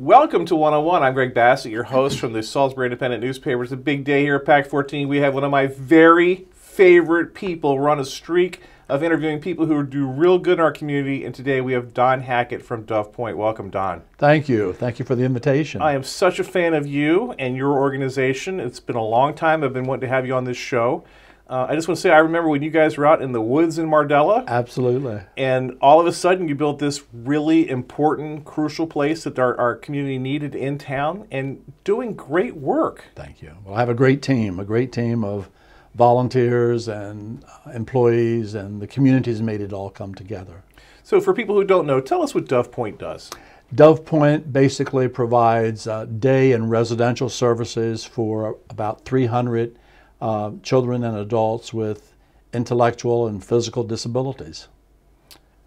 Welcome to 101. I'm Greg Bassett, your host from the Salisbury Independent newspaper. It's a big day here at PAC 14. We have one of my very favorite people. We're on a streak of interviewing people who do real good in our community, and today we have Don Hackett from Dove Pointe. Welcome, Don. Thank you. Thank you for the invitation. I am such a fan of you and your organization. It's been a long time I've been wanting to have you on this show. Uh, I just want to say, I remember when you guys were out in the woods in Mardela. Absolutely. And all of a sudden, you built this really important, crucial place that our, our community needed in town and doing great work. Thank you. Well, I have a great team, a great team of volunteers and uh, employees, and the community has made it all come together. So, for people who don't know, tell us what Dove Pointe does. Dove Pointe basically provides uh, day and residential services for about 300 uh, children and adults with intellectual and physical disabilities.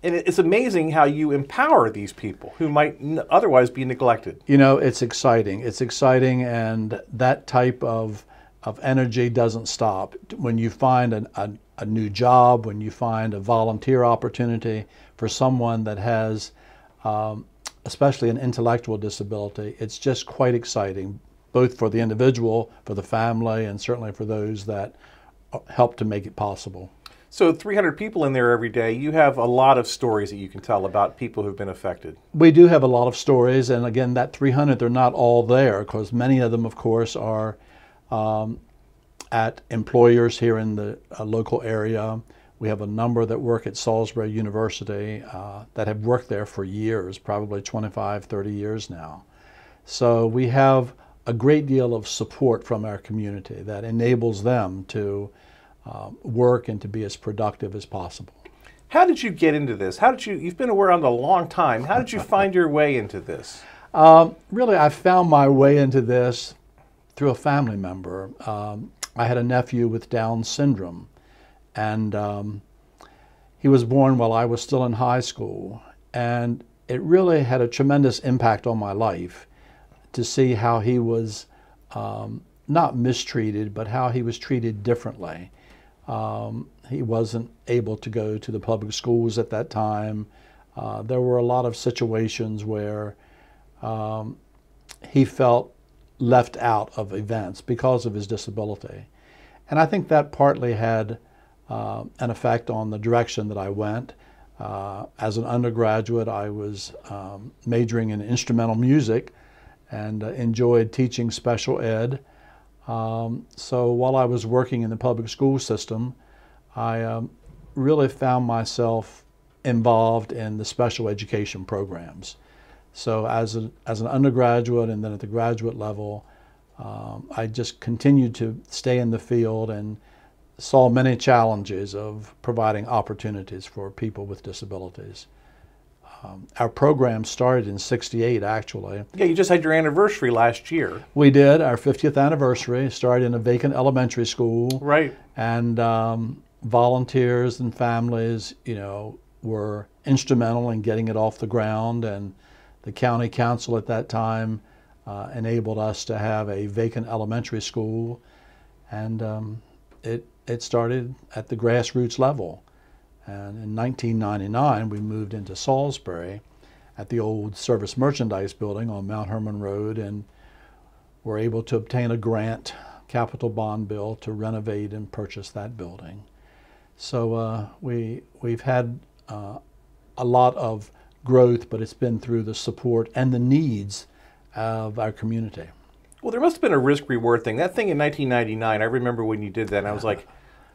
And it's amazing how you empower these people who might otherwise be neglected. You know, it's exciting. It's exciting, and that type of, of energy doesn't stop. When you find an, a, a new job, when you find a volunteer opportunity for someone that has, um, especially an intellectual disability, it's just quite exciting both for the individual, for the family, and certainly for those that help to make it possible. So 300 people in there every day. You have a lot of stories that you can tell about people who've been affected. We do have a lot of stories, and again, that 300, they're not all there because many of them, of course, are um, at employers here in the uh, local area. We have a number that work at Salisbury University uh, that have worked there for years, probably 25, 30 years now. So we have a great deal of support from our community that enables them to um, work and to be as productive as possible. How did you get into this? How did you, you've been around a long time, how did you find your way into this? Um, really, I found my way into this through a family member. Um, I had a nephew with Down syndrome, and um, he was born while I was still in high school. And it really had a tremendous impact on my life to see how he was um, not mistreated, but how he was treated differently. Um, he wasn't able to go to the public schools at that time. Uh, there were a lot of situations where um, he felt left out of events because of his disability. And I think that partly had uh, an effect on the direction that I went. Uh, as an undergraduate, I was um, majoring in instrumental music, and uh, enjoyed teaching special ed. Um, so while I was working in the public school system, I um, really found myself involved in the special education programs. So as, a, as an undergraduate and then at the graduate level, um, I just continued to stay in the field and saw many challenges of providing opportunities for people with disabilities. Um, our program started in 68, actually. Yeah, you just had your anniversary last year. We did. Our 50th anniversary started in a vacant elementary school. Right. And um, volunteers and families, you know, were instrumental in getting it off the ground. And the county council at that time uh, enabled us to have a vacant elementary school. And um, it, it started at the grassroots level. And in 1999, we moved into Salisbury at the old Service Merchandise Building on Mount Hermon Road and were able to obtain a grant, capital bond bill, to renovate and purchase that building. So uh, we, we've had uh, a lot of growth, but it's been through the support and the needs of our community. Well, there must have been a risk reward thing. That thing in 1999, I remember when you did that, and I was like,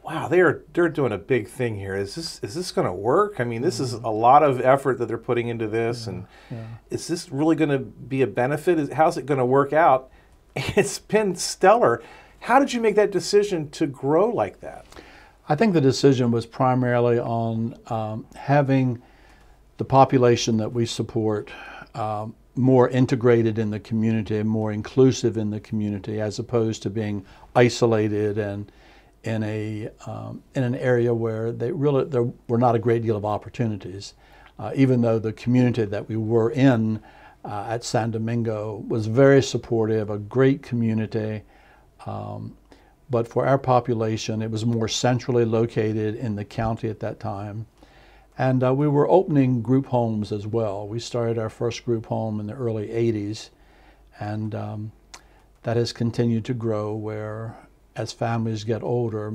wow, they're they're doing a big thing here. Is this is this going to work? I mean, this is a lot of effort that they're putting into this, yeah, and yeah. is this really going to be a benefit? Is, how's it going to work out? It's been stellar. How did you make that decision to grow like that? I think the decision was primarily on um, having the population that we support um, more integrated in the community, and more inclusive in the community, as opposed to being isolated and in a um, in an area where they really there were not a great deal of opportunities. Uh, even though the community that we were in uh, at San Domingo was very supportive, a great community. Um, but for our population, it was more centrally located in the county at that time. And uh, we were opening group homes as well. We started our first group home in the early 80s, and um, that has continued to grow where, as families get older,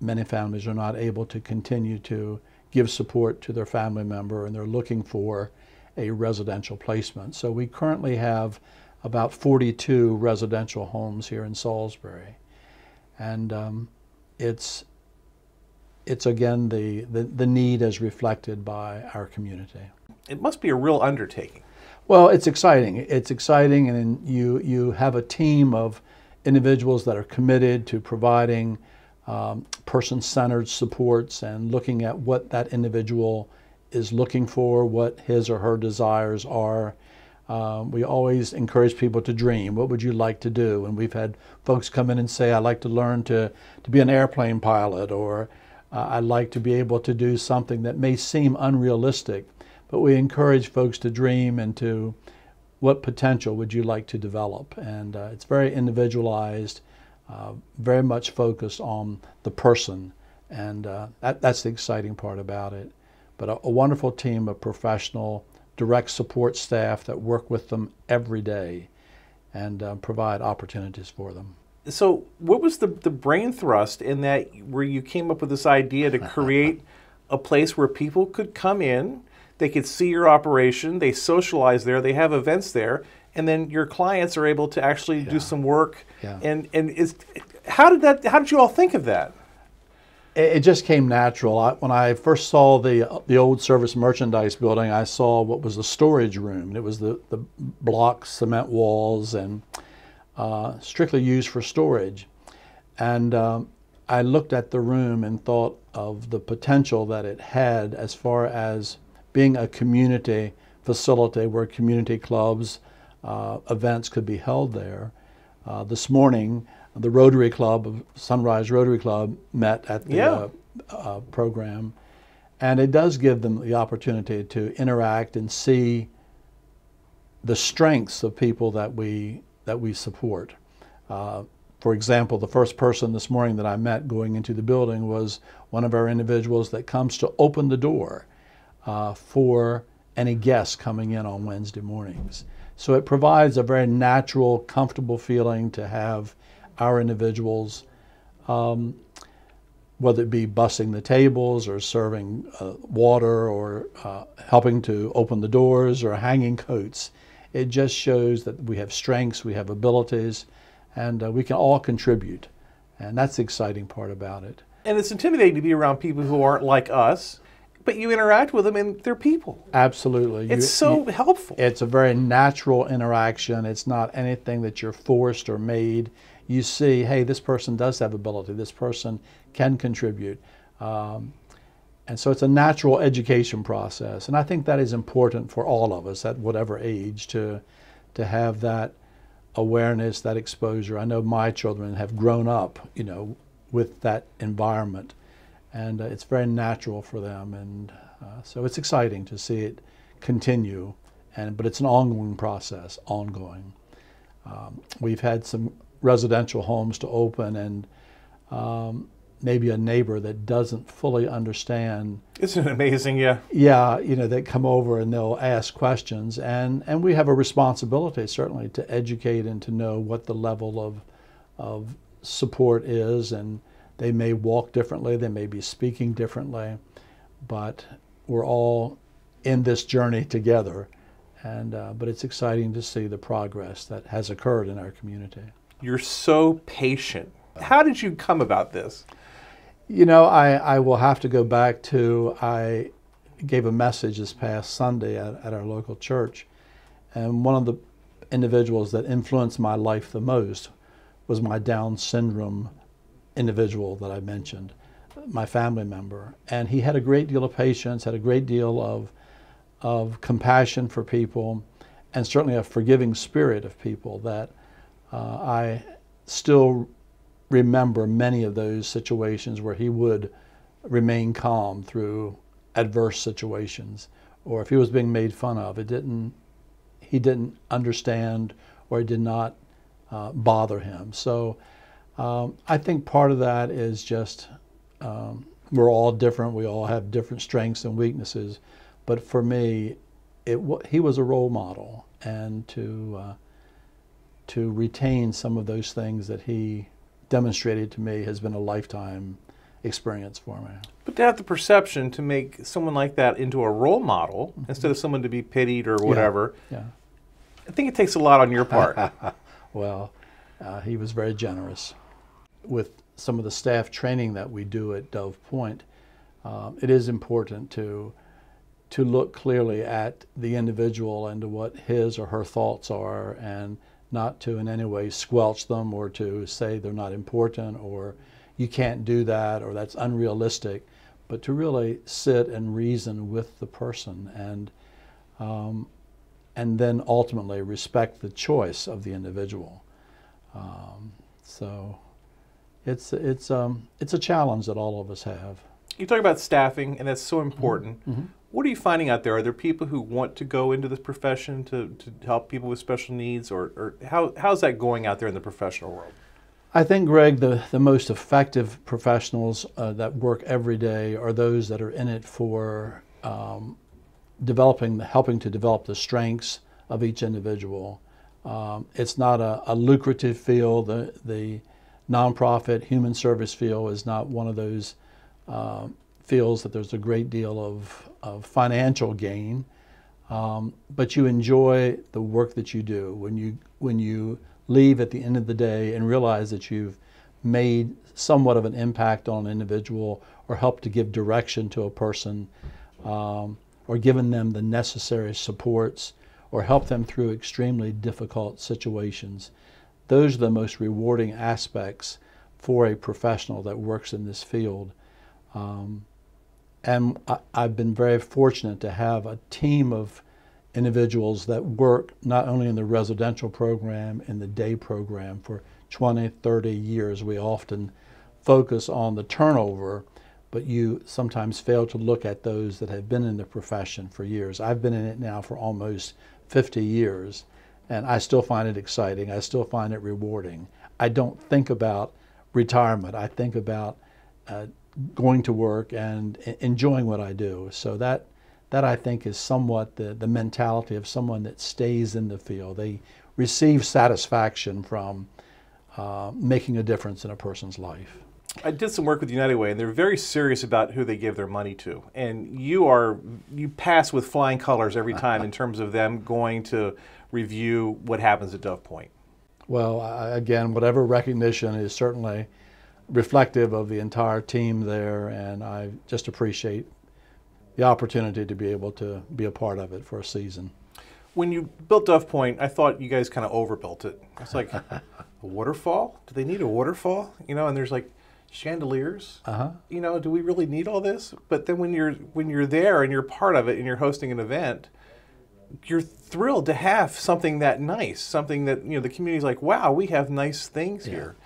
many families are not able to continue to give support to their family member and they're looking for a residential placement. So we currently have about 42 residential homes here in Salisbury. And um, it's it's again the, the, the need as reflected by our community. It must be a real undertaking. Well, it's exciting. It's exciting, and you you have a team of individuals that are committed to providing um, person-centered supports and looking at what that individual is looking for, what his or her desires are. Um, we always encourage people to dream. What would you like to do? And we've had folks come in and say, "I'd like to learn to to be an airplane pilot," or uh, I'd like to be able to do something that may seem unrealistic, but we encourage folks to dream and to what potential would you like to develop? And uh, it's very individualized, uh, very much focused on the person, and uh, that, that's the exciting part about it. But a, a wonderful team of professional, direct support staff that work with them every day and uh, provide opportunities for them so what was the, the brain thrust in that where you came up with this idea to create a place where people could come in they could see your operation they socialize there they have events there and then your clients are able to actually yeah. do some work yeah. and and is how did that how did you all think of that it, just came natural I, when i first saw the the old service merchandise building i saw what was the storage room it was the the block cement walls and uh, strictly used for storage. And um, I looked at the room and thought of the potential that it had as far as being a community facility where community clubs, uh, events could be held there. Uh, this morning, the Rotary Club, of Sunrise Rotary Club, met at the yeah. Uh, uh, program. And it does give them the opportunity to interact and see the strengths of people that we that we support. Uh, for example, the first person this morning that I met going into the building was one of our individuals that comes to open the door uh, for any guests coming in on Wednesday mornings. So it provides a very natural, comfortable feeling to have our individuals, um, whether it be bussing the tables or serving uh, water or uh, helping to open the doors or hanging coats. It just shows that we have strengths, we have abilities, and uh, we can all contribute. And that's the exciting part about it. And it's intimidating to be around people who aren't like us, but you interact with them and they're people. Absolutely. It's you, so you, helpful. It's a very natural interaction. It's not anything that you're forced or made. You see, hey, this person does have ability, this person can contribute. Um, and so it's a natural education process. And I think that is important for all of us at whatever age to, to have that awareness, that exposure. I know my children have grown up, you know, with that environment. And uh, it's very natural for them. And uh, so it's exciting to see it continue. And, but it's an ongoing process, ongoing. Um, we've had some residential homes to open and um, maybe a neighbor that doesn't fully understand. Isn't it amazing? Yeah. Yeah, you know, they come over and they'll ask questions, and and we have a responsibility certainly to educate and to know what the level of of support is, and they may walk differently, they may be speaking differently, but we're all in this journey together. And, uh, but it's exciting to see the progress that has occurred in our community. You're so patient. How did you come about this? You know, I, I will have to go back to I gave a message this past Sunday at, at our local church, and one of the individuals that influenced my life the most was my Down syndrome individual that I mentioned. my family member, and he had a great deal of patience, had a great deal of of compassion for people, and certainly a forgiving spirit of people that uh, I still remember many of those situations where he would remain calm through adverse situations, or if he was being made fun of, it didn't he didn't understand or it did not uh, bother him. So um, I think part of that is just um, we're all different. We all have different strengths and weaknesses. But for me, it he was a role model, and to uh, to retain some of those things that he demonstrated to me has been a lifetime experience for me. But to have the perception to make someone like that into a role model mm-hmm. instead of someone to be pitied or whatever, yeah. yeah. I think it takes a lot on your part. well, uh, he was very generous. With some of the staff training that we do at Dove Pointe, um, it is important to to look clearly at the individual and to what his or her thoughts are, and not to in any way squelch them or to say they're not important or you can't do that or that's unrealistic, but to really sit and reason with the person and um, and then ultimately respect the choice of the individual. Um, so it's it's um, it's a challenge that all of us have. You talk about staffing, and that's so important. Mm-hmm. What are you finding out there? Are there people who want to go into this profession to, to help people with special needs, or, or how, how's that going out there in the professional world? I think, Greg, the, the most effective professionals uh, that work every day are those that are in it for um, developing, helping to develop the strengths of each individual. Um, it's not a, a, lucrative field. The, the nonprofit human service field is not one of those uh, fields that there's a great deal of, of financial gain. Um, but you enjoy the work that you do when you when you leave at the end of the day and realize that you've made somewhat of an impact on an individual or helped to give direction to a person. Um, or given them the necessary supports or helped them through extremely difficult situations. Those are the most rewarding aspects for a professional that works in this field. Um, and I, have been very fortunate to have a team of individuals that work not only in the residential program, in the day program for 20, 30 years. We often focus on the turnover but you sometimes fail to look at those that have been in the profession for years. I've been in it now for almost 50 years, and I still find it exciting. I still find it rewarding. I don't think about retirement. I think about uh, going to work and enjoying what I do. So that that I think is somewhat the, the mentality of someone that stays in the field. They receive satisfaction from uh, making a difference in a person's life. I did some work with United Way, and they're very serious about who they give their money to. And you are you pass with flying colors every time in terms of them going to review what happens at Dove Pointe. Well, again, whatever recognition is certainly reflective of the entire team there, and I just appreciate the opportunity to be able to be a part of it for a season. When you built Dove Pointe, I thought you guys kind of overbuilt it. It's like a waterfall. Do they need a waterfall? You know, and there's like chandeliers. Uh-huh. You know, do we really need all this? But then when you're when you're there and you're part of it and you're hosting an event, you're thrilled to have something that nice, something that you know the community's like, wow, we have nice things yeah. here.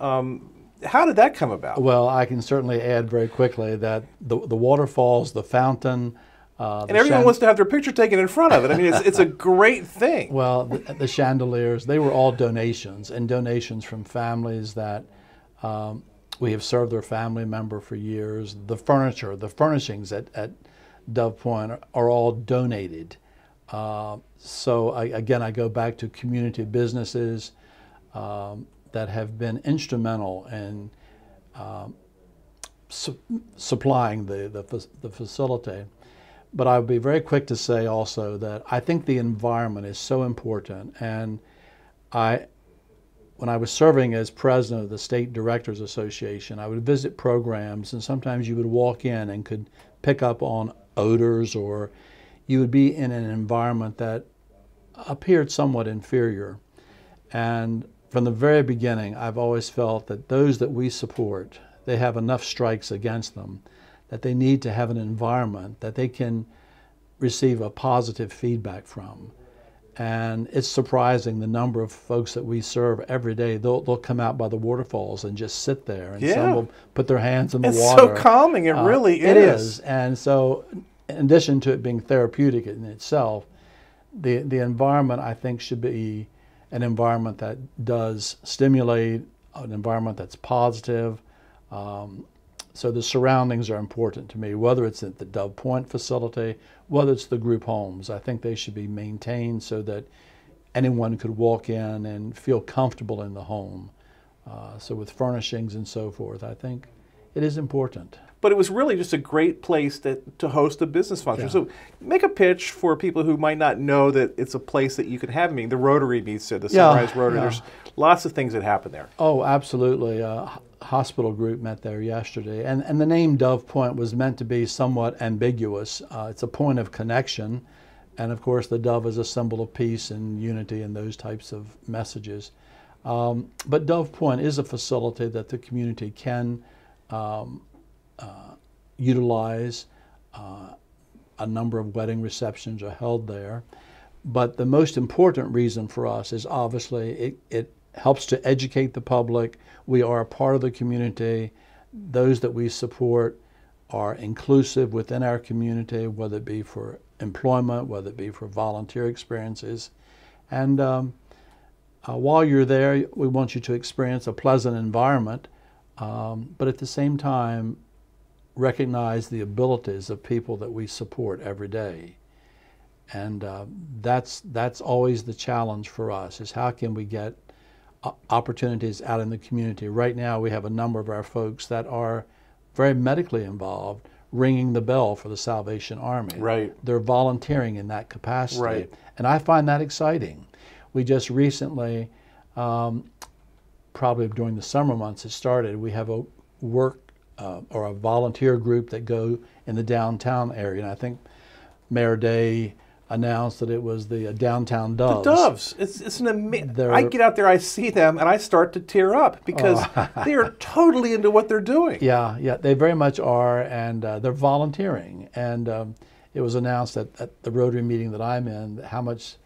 Um, how did that come about? Well, I can certainly add very quickly that the the waterfalls, the fountain. Uh, and everyone wants to have their picture taken in front of it. I mean, it's, it's a great thing. Well, the, the, chandeliers, they were all donations, and donations from families that um, we have served their family member for years. The furniture, the furnishings at, at Dove Pointe are, are all donated. Uh, so I, again, I go back to community businesses um, that have been instrumental in um, su- supplying the, the, the facility. But I would be very quick to say also that I think the environment is so important, and I when I was serving as president of the State Directors Association, I would visit programs, and sometimes you would walk in and could pick up on odors, or you would be in an environment that appeared somewhat inferior. And from the very beginning, I've always felt that those that we support, they have enough strikes against them that they need to have an environment that they can receive a positive feedback from. And it's surprising the number of folks that we serve every day. They'll, they'll come out by the waterfalls and just sit there, and Yeah. some will put their hands in the It's water. It's so calming. It Uh, really It is. is. And so, in addition to it being therapeutic in itself, the, the environment, I think, should be an environment that does stimulate, an environment that's positive. Um, so, the surroundings are important to me, whether it's at the Dove Pointe facility, whether it's the group homes. I think they should be maintained so that anyone could walk in and feel comfortable in the home. Uh, so, with furnishings and so forth, I think it is important. but it was really just a great place to, to host a business function. Yeah. So make a pitch for people who might not know that it's a place that you can have a meeting. The Rotary meets there, the Yeah, Sunrise Rotary. yeah. There's lots of things that happen there. Oh, absolutely. Uh, hospital group met there yesterday, and and the name Dove Pointe was meant to be somewhat ambiguous. Uh, it's a point of connection, and of course, the dove is a symbol of peace and unity and those types of messages. Um, but Dove Pointe is a facility that the community can um, uh, utilize. Uh, a number of wedding receptions are held there. But the most important reason for us is obviously it, it helps to educate the public. We are a part of the community. Those that we support are inclusive within our community, whether it be for employment, whether it be for volunteer experiences. And um, uh, while you're there, we want you to experience a pleasant environment, um, but at the same time, recognize the abilities of people that we support every day. And uh, that's that's always the challenge for us: is how can we get opportunities out in the community? Right now, we have a number of our folks that are very medically involved, ringing the bell for the Salvation Army. Right. They're volunteering in that capacity, Right. and I find that exciting. We just recently, um, probably during the summer months, it started. We have a work uh, or a volunteer group that go in the downtown area, and I think Mayor Day announced that it was the uh, downtown doves. The doves. It's, it's an amazing. I get out there, I see them, and I start to tear up because they are totally into what they're doing. Yeah, yeah, they very much are, and uh, they're volunteering. And um, it was announced at, at the Rotary meeting that I'm in how much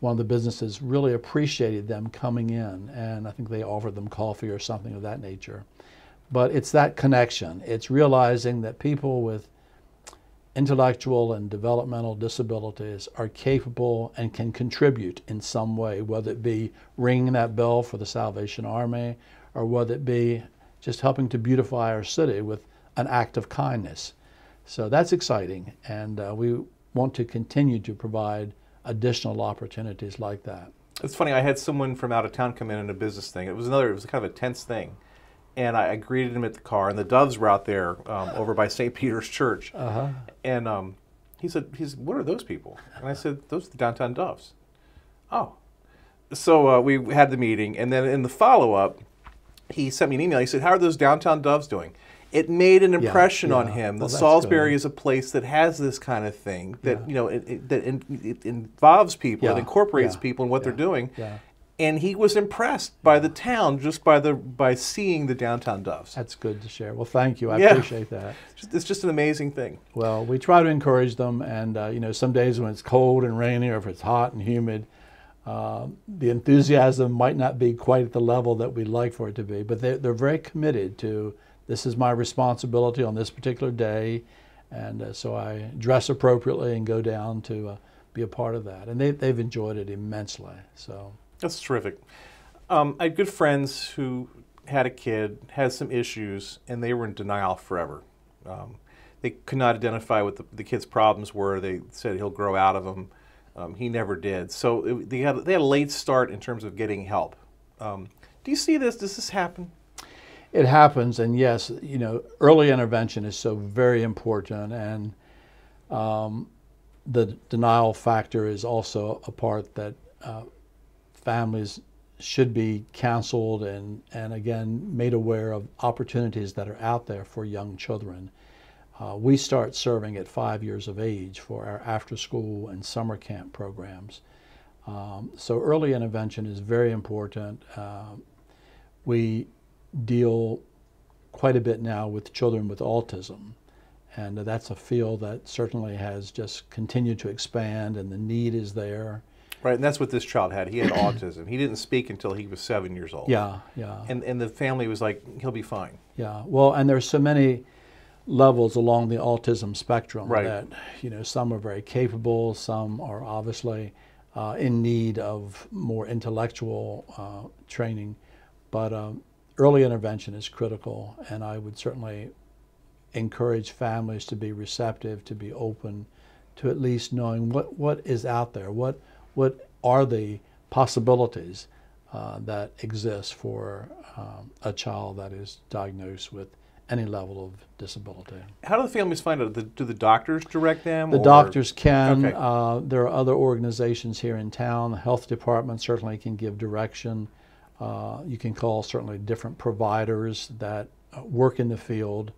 one of the businesses really appreciated them coming in, and I think they offered them coffee or something of that nature. But it's that connection. It's realizing that people with intellectual and developmental disabilities are capable and can contribute in some way, whether it be ringing that bell for the Salvation Army or whether it be just helping to beautify our city with an act of kindness. So that's exciting, and uh, we want to continue to provide additional opportunities like that. It's funny. I had someone from out of town come in on a business thing. It was another. It was kind of a tense thing, and I, I greeted him at the car, and the doves were out there um, over by St. Peter's Church, Uh-huh. and um, he said, "He said, what are those people?" And I said, "Those are the downtown doves." Oh, so uh, we had the meeting, and then in the follow up, he sent me an email. He said, "How are those downtown doves doing?" It made an impression on yeah. him. Well, that Salisbury good. is a place that has this kind of thing that Yeah. you know it, it, that in, it involves people, it incorporates yeah, people in what they're doing. yeah. And he was impressed by the town just by the by seeing the downtown doves. That's good to share. Well, thank you. I Yeah. appreciate that. It's just an amazing thing. Well, we try to encourage them, and uh, you know, some days when it's cold and rainy, or if it's hot and humid, uh, the enthusiasm might not be quite at the level that we'd like for it to be. But they're, they're very committed to this is my responsibility on this particular day, and uh, so I dress appropriately and go down to uh, be a part of that. And they, they've enjoyed it immensely. So That's terrific. Um, I had good friends who had a kid, had some issues, and they were in denial forever. Um, they could not identify what the, the kid's problems were. They said he'll grow out of them. Um, he never did. So it, they, had, they had a late start in terms of getting help. Um, do you see this? Does this happen? It happens, and yes, you know, early intervention is so very important, and um, the denial factor is also a part that uh, families should be counseled and, and again made aware of opportunities that are out there for young children. Uh, we start serving at five years of age for our after school and summer camp programs. Um, so early intervention is very important. Uh, we deal quite a bit now with children with autism. And that's a field that certainly has just continued to expand, and the need is there. Right, and that's what this child had. He had autism. He didn't speak until he was seven years old. Yeah, yeah. And and the family was like, he'll be fine. Yeah. Well, and there's so many levels along the autism spectrum Right. that you know some are very capable, some are obviously uh, in need of more intellectual uh, training, but um, early intervention is critical, and I would certainly encourage families to be receptive, to be open, to at least knowing what, what is out there, what what are the possibilities uh, that exist for um, a child that is diagnosed with any level of disability. How do the families find out? Do the doctors direct them? The or- doctors can. Okay. Uh, there are other organizations here in town. The health department certainly can give direction. Uh, you can call certainly different providers that uh, work in the field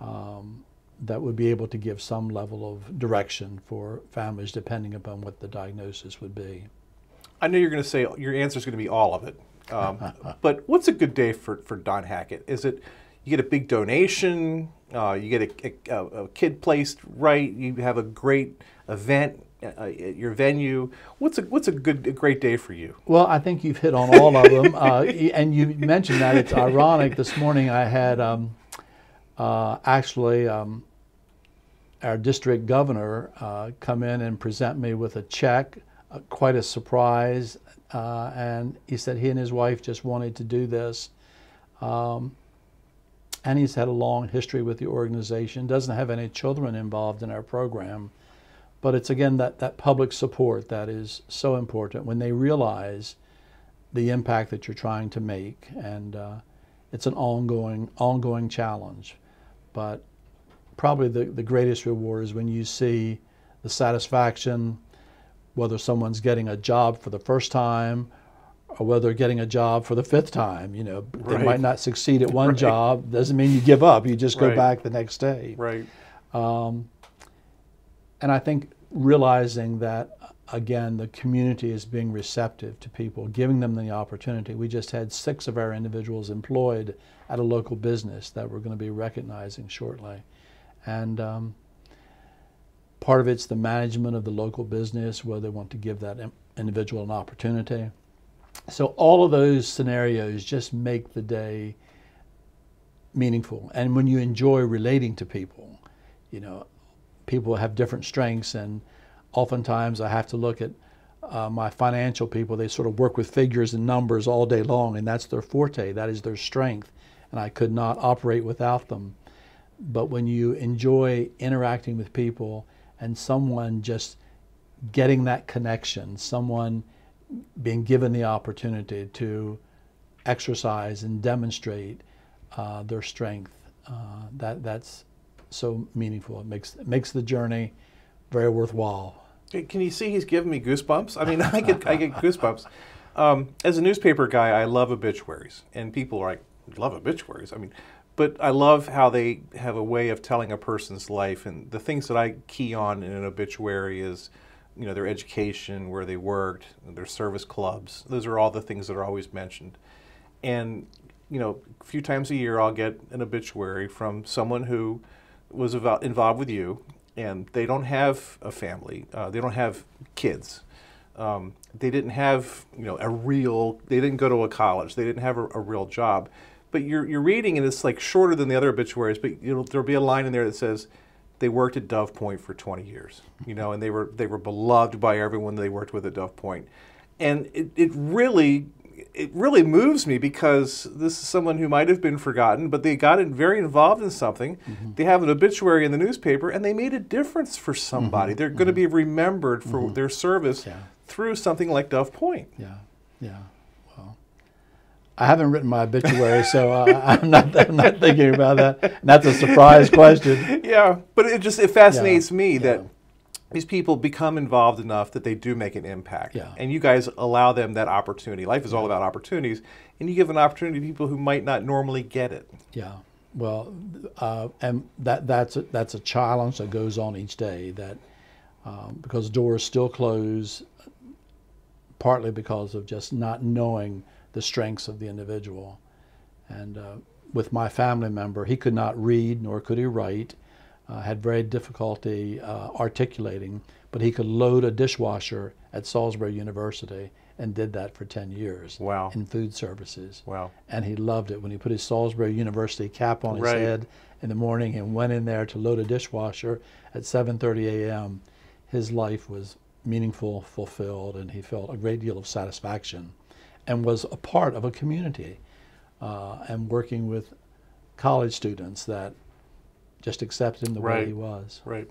um, that would be able to give some level of direction for families depending upon what the diagnosis would be. I know you're going to say your answer is going to be all of it. Um, but what's a good day for, for Don Hackett? Is it you get a big donation, uh, you get a, a, a kid placed right, you have a great event uh, at your venue? What's a what's a good a great day for you? Well, I think you've hit on all of them. Uh, and you mentioned that. It's ironic. This morning I had um, uh, actually um, our district governor uh, come in and present me with a check, uh, quite a surprise. Uh, and he said he and his wife just wanted to do this. Um, and he's had a long history with the organization, doesn't have any children involved in our program. But it's again that, that public support that is so important when they realize the impact that you're trying to make. And uh, it's an ongoing, ongoing challenge. But probably the, the greatest reward is when you see the satisfaction, whether someone's getting a job for the first time or whether they're getting a job for the fifth time. You know, they might not succeed at one Right. job, doesn't mean you give up. You just go Right. back the next day. Right. And I think realizing that, again, the community is being receptive to people, giving them the opportunity. We just had six of our individuals employed at a local business that we're going to be recognizing shortly. And um, part of it's the management of the local business, where they want to give that individual an opportunity. So all of those scenarios just make the day meaningful. And when you enjoy relating to people, you know, people have different strengths, and oftentimes I have to look at uh, my financial people. They sort of work with figures and numbers all day long, and that's their forte. That is their strength, and I could not operate without them. But when you enjoy interacting with people and someone just getting that connection, someone being given the opportunity to exercise and demonstrate uh, their strength, uh, that that's so meaningful. It makes it makes the journey very worthwhile. Can you see he's giving me goosebumps? I mean, I get I get goosebumps. Um, as a newspaper guy, I love obituaries, and people are like, "Love obituaries." I mean, but I love how they have a way of telling a person's life, and the things that I key on in an obituary is, you know, their education, where they worked, their service clubs. Those are all the things that are always mentioned, and you know, a few times a year, I'll get an obituary from someone who was involved with you, and they don't have a family, uh, they don't have kids, um, they didn't have you know a real, they didn't go to a college, they didn't have a, a real job. But you're you're reading, and it's like shorter than the other obituaries, but it'll, there'll be a line in there that says. They worked at Dove Pointe for 20 years, you know, and they were they were beloved by everyone they worked with at Dove Pointe, and it, it really it really moves me because this is someone who might have been forgotten, but they got in, very involved in something. Mm-hmm. They have an obituary in the newspaper, and they made a difference for somebody. Mm-hmm. They're going to be mm-hmm. remembered for their service Yeah. through something like Dove Pointe. Yeah, yeah. I haven't written my obituary, so uh, I'm not I'm not thinking about that. And that's a surprise question. Yeah, but it just it fascinates Yeah, me yeah. that these people become involved enough that they do make an impact. Yeah. And you guys allow them that opportunity. Life is all about opportunities, and you give an opportunity to people who might not normally get it. Yeah. Well, uh, and that that's a, that's a challenge that goes on each day. That um, because doors still close, partly because of just not knowing the strengths of the individual, and uh, with my family member. He could not read nor could he write, uh, had very difficulty uh, articulating, but he could load a dishwasher at Salisbury University and did that for 10 years Wow. in food services. Wow. And he loved it when he put his Salisbury University cap on his Right. head in the morning and went in there to load a dishwasher at 7:30 a.m. His life was meaningful, fulfilled, and he felt a great deal of satisfaction, and was a part of a community, uh, and working with college students that just accepted him the way he was. Right.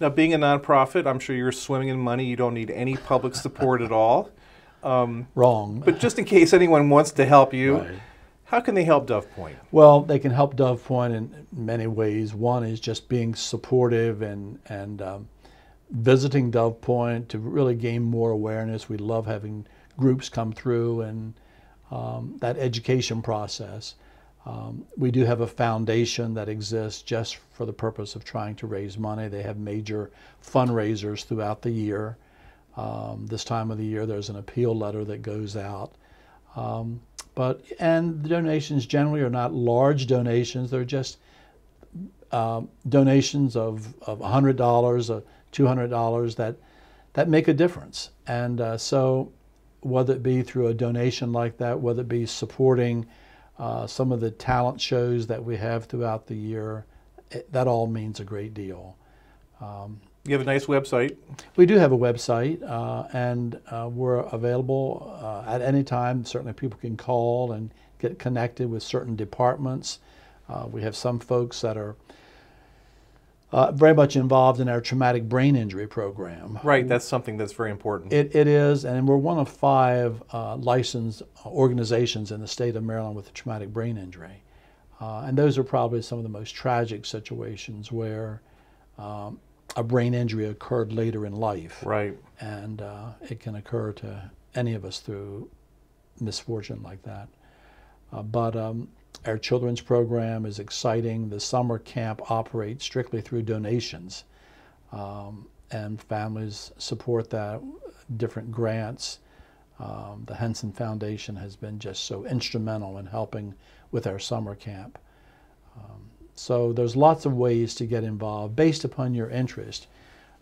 Now, being a nonprofit, I'm sure you're swimming in money. You don't need any public support at all. Um, Wrong. but just in case anyone wants to help you, Right. how can they help Dove Pointe? Well, they can help Dove Pointe in many ways. One is just being supportive and and um, visiting Dove Pointe to really gain more awareness. We love having groups come through and um, that education process. Um, we do have a foundation that exists just for the purpose of trying to raise money. They have major fundraisers throughout the year. Um, this time of the year, there's an appeal letter that goes out. Um, but and the donations generally are not large donations. They're just um, donations of of hundred dollars, uh, two hundred dollars that that make a difference. And uh, so, whether it be through a donation like that, whether it be supporting uh, some of the talent shows that we have throughout the year, it, that all means a great deal. You have a nice website. We do have a website, uh, and uh, we're available uh, at any time. Certainly, people can call and get connected with certain departments. Uh, we have some folks that are uh, very much involved in our traumatic brain injury program. Right. That's something that's very important. It, it is, and we're one of five uh, licensed organizations in the state of Maryland with a traumatic brain injury. Uh, and those are probably some of the most tragic situations where um, a brain injury occurred later in life right. and uh, it can occur to any of us through misfortune like that. Uh, but um, our children's program is exciting. The summer camp operates strictly through donations, um, and families support that. Different grants. Um, the Henson Foundation has been just so instrumental in helping with our summer camp. Um, so there's lots of ways to get involved based upon your interest.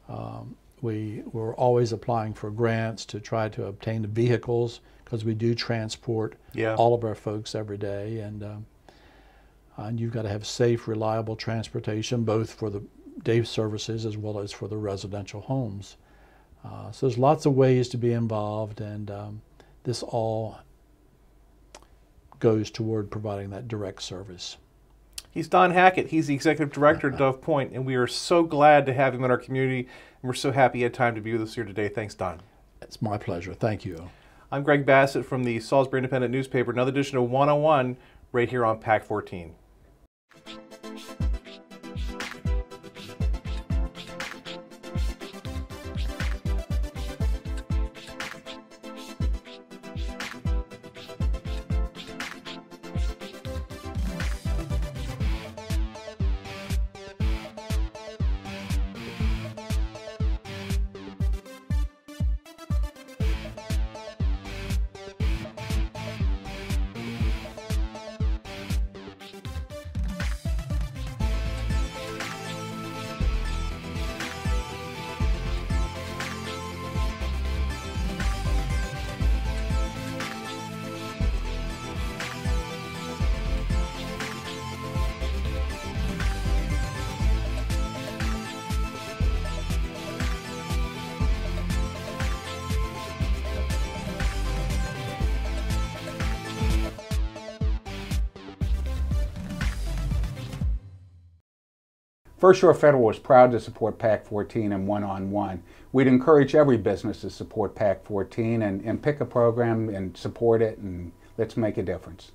Um, we we're always applying for grants to try to obtain the vehicles because we do transport Yeah. all of our folks every day, and um, and you've got to have safe, reliable transportation both for the day services as well as for the residential homes. Uh, so there's lots of ways to be involved, and um, this all goes toward providing that direct service. He's Don Hackett. He's the executive director at Dove Pointe, and we are so glad to have him in our community. And we're so happy he had time to be with us here today. Thanks, Don. It's my pleasure. Thank you. I'm Greg Bassett from the Salisbury Independent Newspaper. Another edition of 101 right here on PAC 14. First Shore Federal is proud to support PAC 14 and one on one. We'd encourage every business to support PAC 14 and, and pick a program and support it, and let's make a difference.